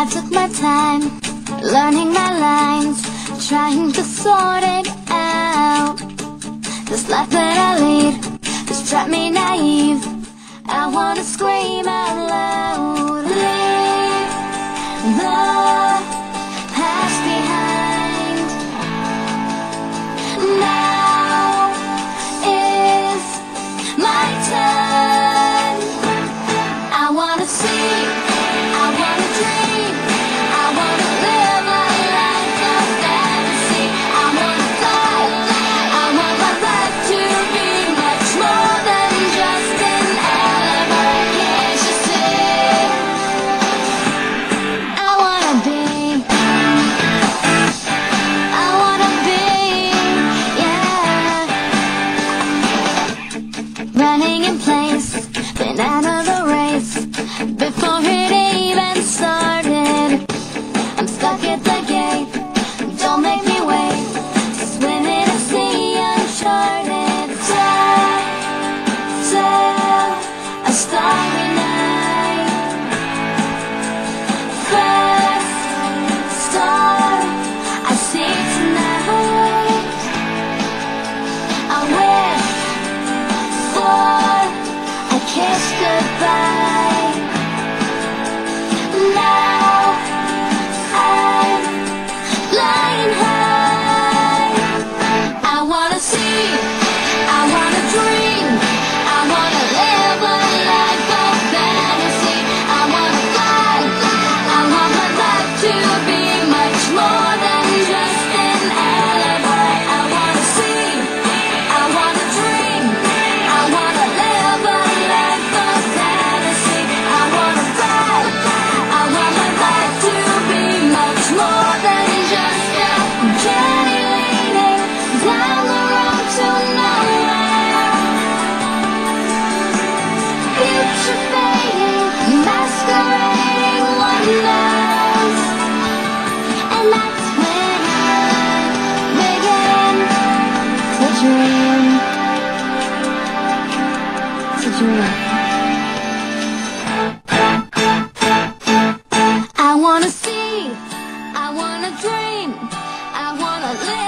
I took my time learning my lines, trying to sort it out. This life that I lead has trapped me naive. I wanna scream out loud. Leave love. running in place, banana kiss goodbye. I wanna see, I wanna dream, I wanna live.